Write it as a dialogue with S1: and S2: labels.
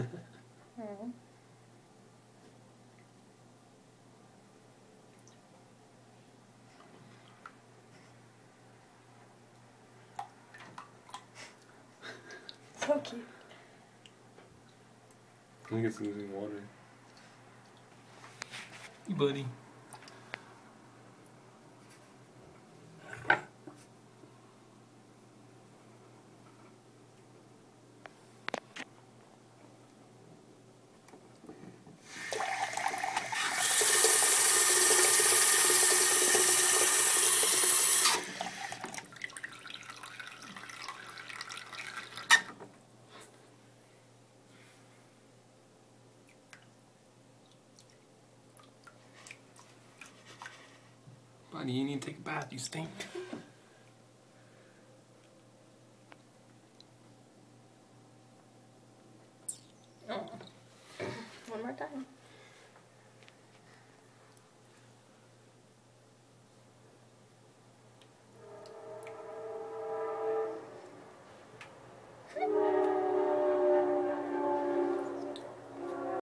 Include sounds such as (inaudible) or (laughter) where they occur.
S1: Hmm. (laughs) So cute.
S2: I think it's losing water.
S3: Hey, buddy. Buddy, you need to take a bath. You stink.
S1: Oh. One more time.